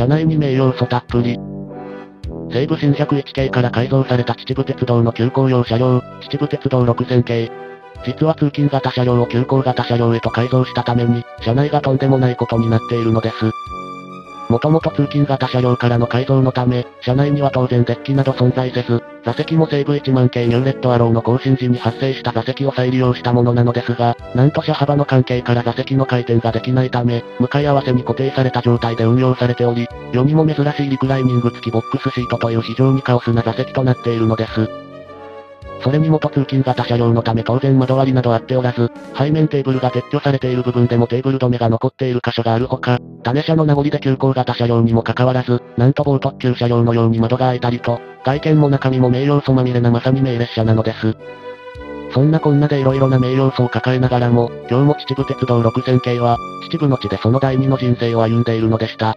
車内に迷要素たっぷり。西武新101系から改造された秩父鉄道の急行用車両、秩父鉄道6000系。実は通勤型車両を急行型車両へと改造したために、車内がとんでもないことになっているのです。もともと通勤型車両からの改造のため、車内には当然デッキなど存在せず、座席も西武1万系ニューレッドアローの更新時に発生した座席を再利用したものなのですが、なんと車幅の関係から座席の回転ができないため、向かい合わせに固定された状態で運用されており、世にも珍しいリクライニング付きボックスシートという非常にカオスな座席となっているのです。それに元通勤型車両のため当然窓割りなどあっておらず、背面テーブルが撤去されている部分でもテーブル止めが残っている箇所があるほか、種車の名残で急行型車両にもかかわらず、なんと某特急車両のように窓が開いたりと、外見も中身も名要素まみれなまさに名列車なのです。そんなこんなで色々な名要素を抱えながらも、今日も秩父鉄道6000系は、秩父の地でその第二の人生を歩んでいるのでした。